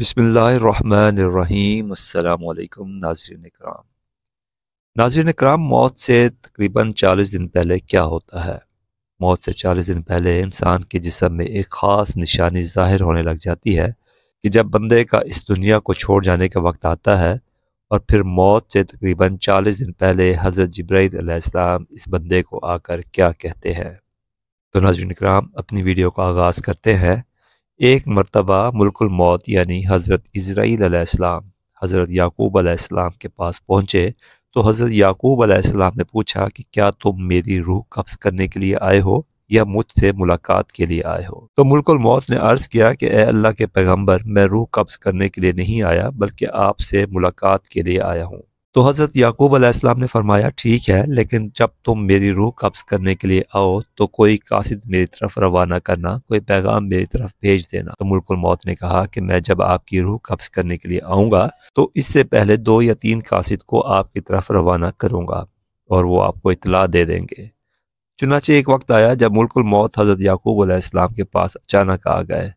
बिसमीम अल्लाम नाजरीन कराम नाजरीन कराम मौत से तकरीबन 40 दिन पहले क्या होता है? मौत से 40 दिन पहले इंसान के जिसम में एक ख़ास निशानी ज़ाहिर होने लग जाती है कि जब बंदे का इस दुनिया को छोड़ जाने का वक्त आता है और फिर मौत से तकरीबन 40 दिन पहले हज़रत जब्राईसम इस बंदे को आकर क्या कहते हैं? तो नाजरीन कराम अपनी वीडियो का आगाज़ करते हैं। एक मरतबा मुल्कुल मौत, यानी हज़रत इसराइल हज़रत याकूब अलैहिस्सलाम के पास पहुँचे। तो हज़रत याकूब अलैहिस्सलाम ने पूछा कि क्या तुम मेरी रूह कब्ज़ करने के लिए आए हो या मुझसे मुलाकात के लिए आए हो? तो मुल्कुल मौत ने अर्ज़ किया कि, ए अल्लाह के पैगंबर मैं रूह कब्ज़ करने के लिए नहीं आया, बल्कि आपसे मुलाकात के लिए आया हूँ। तो हज़रत याकूब अलैहिस्सलाम ने फरमाया, ठीक है, लेकिन जब तुम मेरी रूह कब्ज़ करने के लिए आओ तो कोई कासिद मेरी तरफ़ रवाना करना, कोई पैगाम मेरी तरफ़ भेज देना। तो मुल्कुल मौत ने कहा कि मैं जब आपकी रूह कब्ज़ करने के लिए आऊँगा तो इससे पहले दो या तीन कासिद को आपकी तरफ़ रवाना करूँगा और वो आपको इतला दे देंगे। चुनाचे एक वक्त आया जब मुल्कुल मौत हज़रत याकूब अलैहिस्सलाम के पास अचानक आ गए।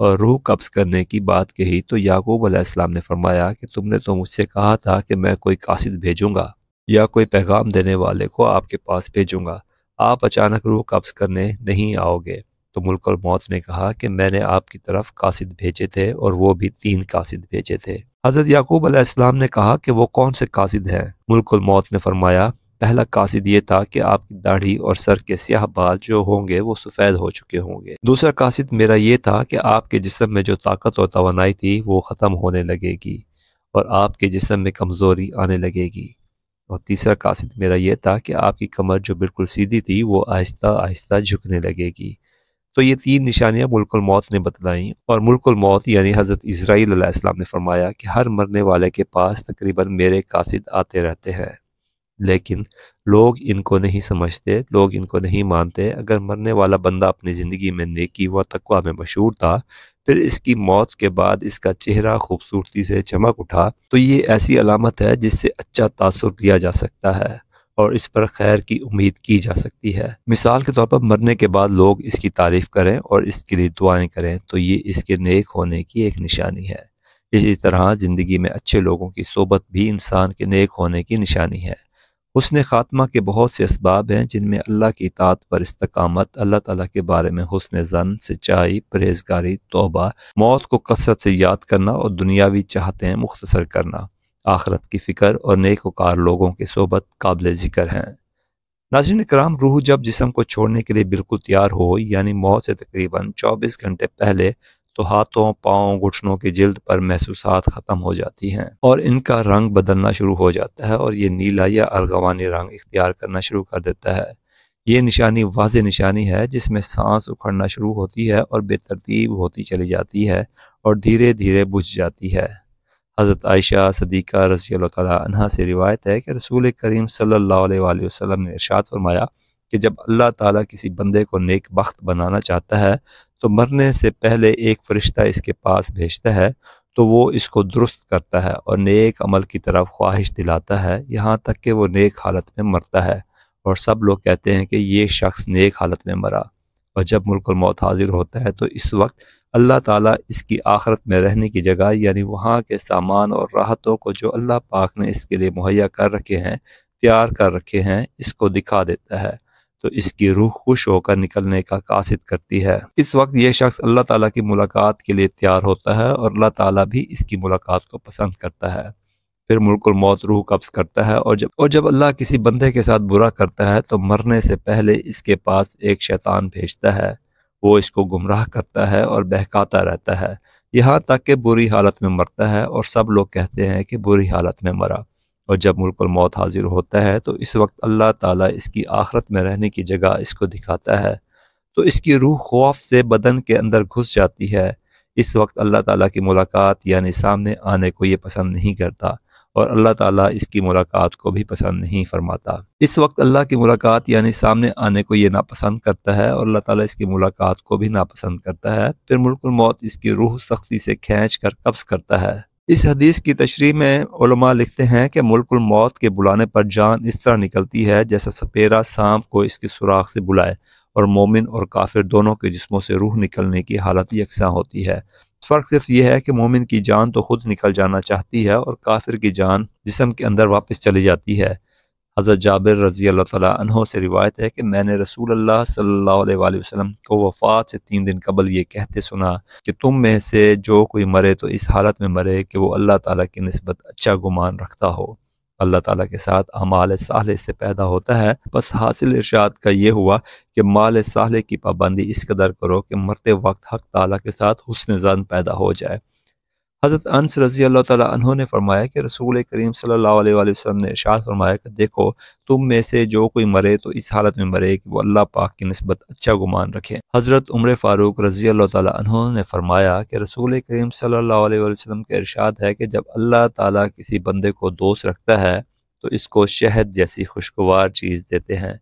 और रूह कब्ज करने की बात कही तो याकूब अलैहिस्सलाम ने फरमाया कि तुमने तो मुझसे कहा था कि मैं कोई कासिद भेजूँगा या कोई पैगाम देने वाले को आपके पास भेजूँगा। आप अचानक रूह कब्ज करने नहीं आओगे। तो मुल्कुल मौत ने कहा कि मैंने आपकी तरफ़ कासिद भेजे थे और वो भी तीन कासिद भेजे थे। हज़रत याकूब अलैहिस्सलाम ने कहा कि वो कौन से कासिद हैं? मुल्कुल मौत ने फरमाया पहला कासिद ये था कि आपकी दाढ़ी और सर के स्याह बाल जो होंगे वो सफ़ेद हो चुके होंगे। दूसरा कासिद मेरा ये था कि आपके जिसम में जो ताकत और तोानाई थी वो ख़त्म होने लगेगी और आपके जिसम में कमज़ोरी आने लगेगी। और तीसरा कासिद मेरा ये था कि आपकी कमर जो बिल्कुल सीधी थी वो आहिस्ता आहिस्ता झुकने लगेगी। तो ये तीन निशानियाँ मुल्कुल मौत ने बतलाई और मुल्कुल मौत यानी हज़रत इसराइल ने फरमाया कि हर मरने वाले के पास तकरीबन मेरे कासिद आते रहते हैं। लेकिन लोग इनको नहीं समझते, लोग इनको नहीं मानते। अगर मरने वाला बंदा अपनी ज़िंदगी में नेकी व तकवा में मशहूर था, फिर इसकी मौत के बाद इसका चेहरा खूबसूरती से चमक उठा तो ये ऐसी अलामत है जिससे अच्छा तासर दिया जा सकता है और इस पर खैर की उम्मीद की जा सकती है। मिसाल के तौर पर मरने के बाद लोग इसकी तारीफ़ करें और इसके लिए दुआएँ करें तो ये इसके नेक होने की एक निशानी है। इसी तरह ज़िंदगी में अच्छे लोगों की सोबत भी इंसान के नेक होने की निशानी है। हुसन ख़ात्मा के बहुत से इसबाब हैं जिनमें अल्लाह की इतात पर इस्तकामत अल्लाह ताला के बारे में हुसन, जन, सच्चाई, परहेजगारी, तोबा, मौत को कसरत से याद करना और दुनियावी चाहते हैं मुख्तसर करना। आखरत की फ़िक्र और नेकोकार लोगों की सोबत काबिल ज़िक्र हैं। नाजरन कराम रूह जब जिसम को छोड़ने के लिए बिल्कुल तैयार हो, यानी मौत से तकरीबन 24 घंटे पहले तो हाथों, पाँव, घुटनों की जिल्द पर महसूसात ख़त्म हो जाती हैं और इनका रंग बदलना शुरू हो जाता है और ये नीला या अर्गवानी रंग इख्तियार करना शुरू कर देता है। ये निशानी वाज निशानी है जिसमें सांस उखड़ना शुरू होती है और बेतरतीब होती चली जाती है और धीरे धीरे बुझ जाती है। हज़रत आयशा सदीक़ा रज़ी अल्लाह से रिवायत है कि रसूल करीम सल्लल्लाहु अलैहि वसल्लम ने इरशाद फरमाया कि जब अल्लाह ताला किसी बंदे को नेक बख्त बनाना चाहता है तो मरने से पहले एक फ़रिश्ता इसके पास भेजता है तो वो इसको दुरुस्त करता है और नेक अमल की तरफ़ ख्वाहिश दिलाता है। यहाँ तक कि वो नेक हालत में मरता है और सब लोग कहते हैं कि ये शख्स नेक हालत में मरा और जब मुल्कुल मौत हाजिर होता है तो इस वक्त अल्लाह ताला इसकी आखरत में रहने की जगह, यानी वहाँ के सामान और राहतों को जो अल्लाह पाक ने इसके लिए मुहैया कर रखे हैं, तैयार कर रखे हैं, इसको दिखा देता है। तो इसकी रूह खुश होकर निकलने का कासिद करती है। इस वक्त ये शख्स अल्लाह ताला की मुलाकात के लिए तैयार होता है और अल्लाह ताला भी इसकी मुलाकात को पसंद करता है। फिर मुल्कुल मौत रूह कब्ज करता है और जब और जब अल्लाह किसी बंदे के साथ बुरा करता है तो मरने से पहले इसके पास एक शैतान भेजता है। वो इसको गुमराह करता है और बहकाता रहता है। यहाँ तक कि बुरी हालत में मरता है और सब लोग कहते हैं कि बुरी हालत में मरा। और जब मुल्कुल मौत हाजिर होता है तो इस वक्त अल्लाह ताला इसकी आखरत में रहने की जगह इसको दिखाता है। तो इसकी रूह खौफ से बदन के अंदर घुस जाती है। इस वक्त अल्लाह ताला की मुलाकात, यानी सामने आने को ये पसंद नहीं करता और अल्लाह ताला इसकी मुलाकात को भी पसंद नहीं फरमाता। इस वक्त अल्लाह की मुलाकात, यानी सामने आने को ये नापसंद करता है और अल्लाह ताला इसकी मुलाकात को भी नापसंद करता है। फिर मुल्कुल मौत इसकी रूह सख्ती से खींच कर कब्ज़ करता है। इस हदीस की तशरी में उलमा लिखते हैं कि मुल्कुल मौत के बुलाने पर जान इस तरह निकलती है जैसा सपेरा सांप को इसके सुराख से बुलाए और मोमिन और काफिर दोनों के जिस्मों से रूह निकलने की हालत यकसा होती है। फ़र्क सिर्फ़ यह है कि मोमिन की जान तो खुद निकल जाना चाहती है और काफिर की जान जिसम के अंदर वापस चली जाती है। हज़रत जाबिर रज़ी अल्लाह से रिवायत है कि मैंने रसूल अल्लाह अलैहि वसल्लम को वफ़ात से तीन दिन कबल ये कहते सुना कि तुम में से जो कोई मरे तो इस हालत में मरे कि वो अल्लाह ताला की नस्बत अच्छा गुमान रखता हो। अल्लाह ताला के साथ अमाल साले से पैदा होता है। बस हासिल इर्शाद का ये हुआ कि माल साले की पाबंदी इस कदर करो कि मरते वक्त हक ताला के साथ हुसन जन पैदा हो जाए। हज़रत अनस रज़ी अल्लाह तहों ने फरमाया कि रसूल करीम वसल्लम ने इरशाद फरमाया कि देखो, तुम में से जो कोई मरे तो इस हालत में मरे कि वो अल्लाह पाक की नस्बत अच्छा गुमान रखे। हज़रत उम्र फ़ारूक रज़ी अल्लाह तहों ने फरमाया कि रसूल करीम वसल्लम का इरशाद है कि जब अल्लाह ताला किसी बंदे को दोस्त रखता है तो इसको शहद जैसी खुशगवार चीज़ देते हैं,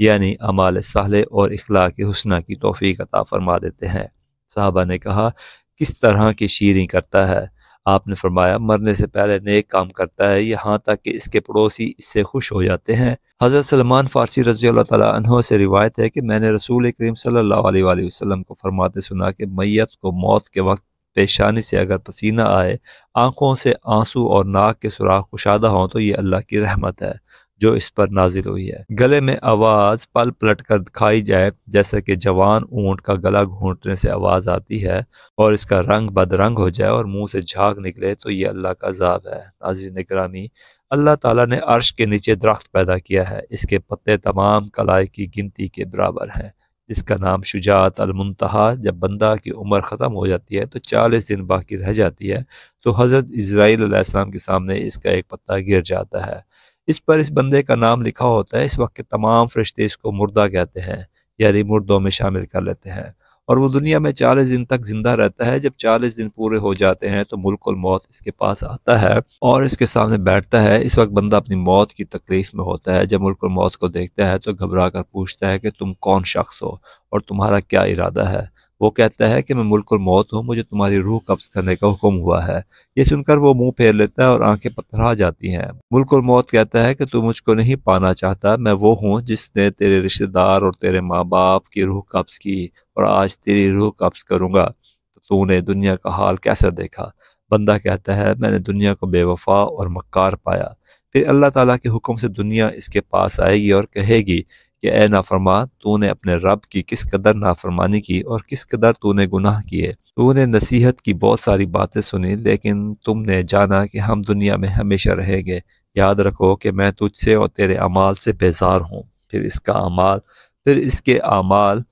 यानी अमाल साले और अखला की हुसना की तोफ़ी अता फरमा देते हैं। साहबा ने कहा किस तरह की शीरी करता है? आपने फरमाया, मरने से पहले नेक काम करता है, यहाँ तक कि इसके पड़ोसी इससे खुश हो जाते हैं। हज़रत सलमान फ़ारसी रज़ी अल्लाह से रिवायत है कि मैंने रसूल करीम सल्लल्लाहु अलैहि वसल्लम को फरमाते सुना कि मैयत को मौत के वक्त पेशानी से अगर पसीना आए, आँखों से आँसू और नाक के सुराख कुशादा हों तो ये अल्लाह की रहमत है। जो इस पर नाजिल हुई है। गले में आवाज़ पल पलट कर दिखाई जाए, जैसे कि जवान ऊँट का गला घूटने से आवाज़ आती है और इसका रंग बदरंग हो जाए और मुँह से झाग निकले तो ये अल्लाह का अजाब है। नाजिन ग्रामी अल्लाह ताला ने अर्श के नीचे दरख्त पैदा किया है। इसके पत्ते तमाम कलाई की गिनती के बराबर हैं। इसका नाम शुजात अलमुनतहा जब बंदा की उम्र ख़त्म हो जाती है तो चालीस दिन बाकी रह जाती है तो हज़रत इसराइल के सामने इसका एक पत्ता गिर जाता है। इस पर इस बंदे का नाम लिखा होता है। इस वक्त के तमाम फरिश्ते इसको मुर्दा कहते हैं, यानी मुर्दों में शामिल कर लेते हैं। और वो दुनिया में चालीस दिन तक ज़िंदा रहता है। जब चालीस दिन पूरे हो जाते हैं तो मुल्कुल मौत इसके पास आता है और इसके सामने बैठता है। इस वक्त बंदा अपनी मौत की तकलीफ़ में होता है। जब मुल्कुल मौत को देखता है तो घबरा कर पूछता है कि तुम कौन शख्स हो और तुम्हारा क्या इरादा है? वो कहता है कि मैं मुल्कुल मौत हूँ, मुझे तुम्हारी रूह कब्ज करने का हुक्म हुआ है। ये सुनकर वो मुँह फेर लेता है और आँखें पत्थरा जाती हैं। मुल्कुल मौत कहता है कि तू मुझको नहीं पाना चाहता, मैं वो हूँ जिसने तेरे रिश्तेदार और तेरे माँ बाप की रूह कब्ज की और आज तेरी रूह कब्ज करूँगा। तो तूने दुनिया का हाल कैसा देखा? बंदा कहता है, मैंने दुनिया को बेवफा और मक्कार पाया। फिर अल्लाह ताला के हुक्म से दुनिया इसके पास आएगी और कहेगी कि ए नाफरमा, तूने अपने रब की किस कदर नाफरमानी की और किस कदर तूने गुनाह किए? तूने नसीहत की बहुत सारी बातें सुनी, लेकिन तुमने जाना कि हम दुनिया में हमेशा रहेंगे। याद रखो कि मैं तुझसे और तेरे अमाल से बेजार हूँ। फिर इसका अमाल, फिर इसके अमाल,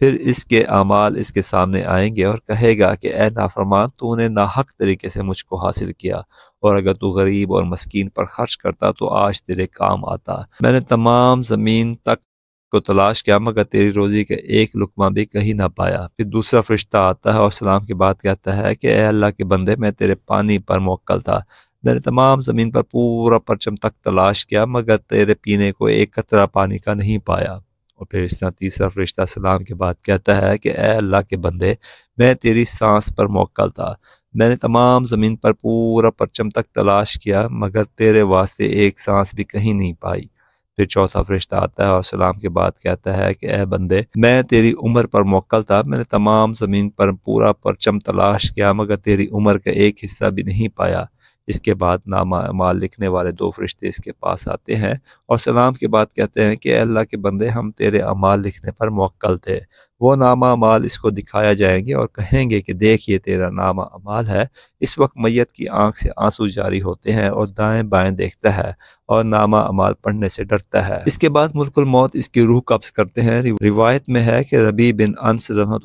फिर इसके अमाल इसके सामने आएँगे और कहेगा कि ए नाफरमान तूने नाहक तरीके से मुझको हासिल किया और अगर तू गरीब और मस्किन पर खर्च करता तो आज तेरे काम आता। मैंने तमाम ज़मीन तक को तलाश किया, मगर तेरी रोज़ी का एक लुकमा भी कहीं ना पाया। फिर दूसरा फरिश्ता आता है और सलाम के बाद कहता है कि अल्लाह के बंदे, मैं तेरे पानी पर मोकल था। मैंने तमाम ज़मीन पर पूरा परचम तक तलाश किया, मगर तेरे पीने को एक कतरा पानी का नहीं पाया। और फिर इस तरह तीसरा फरिश्ता सलाम के बाद कहता है कि अल्लाह के बंदे, मैं तेरी सांस पर मोकल था। मैंने तमाम ज़मीन पर पूरा परचम तक तलाश किया, मगर तेरे वास्ते एक सांस भी कहीं नहीं पाई। फिर चौथा फरिश्ता आता है और सलाम के बाद कहता है कि, ए बंदे, मैं तेरी उम्र पर मोकल था, मैंने तमाम ज़मीन पर पूरा परचम तलाश किया, मगर तेरी उम्र का एक हिस्सा भी नहीं पाया। इसके बाद नामा, माल लिखने वाले दो फरिश्ते इसके पास आते हैं और सलाम के बाद कहते हैं कि अल्लाह के बंदे, हम तेरे अमाल लिखने पर मोकल थे। वो नामा अमाल इसको दिखाया जाएँगे और कहेंगे कि देखिए तेरा नामा अमाल है। इस वक्त मैयत की आँख से आँसू जारी होते हैं और दाएँ बाएँ देखता है। और नामा अमाल पढ़ने से डरता है। इसके बाद मुल्कुल मौत इसकी रूह कब्ज करते हैं। रिवायत में है कि रबी बिन अंस रहमत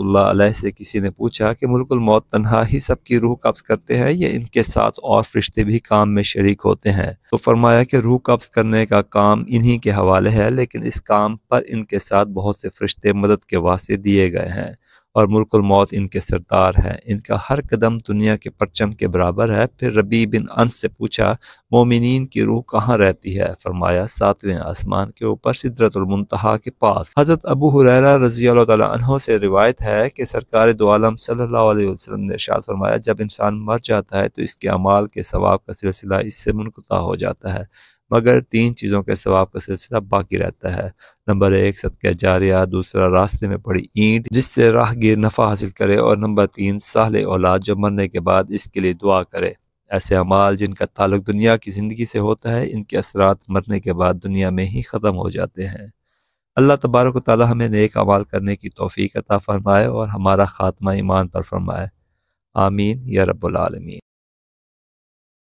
से किसी ने पूछा कि मुल्कुल मौत तनहा ही सबकी रूह कब्ज करते हैं या इनके साथ और फरिश्ते भी काम में शरीक होते हैं? तो फरमाया कि रूह कब्ज करने का काम इन्हीं के हवाले है, लेकिन इस काम पर इनके साथ बहुत से फरिश्ते मदद के वास्ते दिए गए हैं। और मुल्कुल मौत इनके सरदार हैं। इनका हर कदम दुनिया के परचम के बराबर है। फिर रबी बिन अंस से पूछा, मोमिनीन की रूह कहाँ रहती है? फरमाया, सातवें आसमान के ऊपर सिदरतुलमुनतहा के पास। हज़रत अबू हुरैरा रज़ी अल्लाह से रिवायत है कि सरकार दो आलम सल्लल्लाहु अलैहि वसल्लम ने इरशाद फरमाया, जब इंसान मर जाता है तो इसके अमाल के सवाब का सिलसिला इससे मुनकता हो जाता है। मगर तीन चीज़ों के सवाब का सिलसिला बाकी रहता है। नंबर एक, सदका जारिया। दूसरा, रास्ते में पड़ी ईंट, जिससे राहगीर नफ़ा हासिल करे। और नंबर तीन, साल औलाद जो मरने के बाद इसके लिए दुआ करे। ऐसे अमाल जिनका ताल्लुक दुनिया की ज़िंदगी से होता है, इनके असरात मरने के बाद दुनिया में ही ख़त्म हो जाते हैं। अल्लाह तबारक ताली हमें नेक अमाल करने की तोफ़ी अता फ़रमाए और हमारा ख़ात्मा ईमान पर फरमाए। आमीन या रब्बुल आलमीन।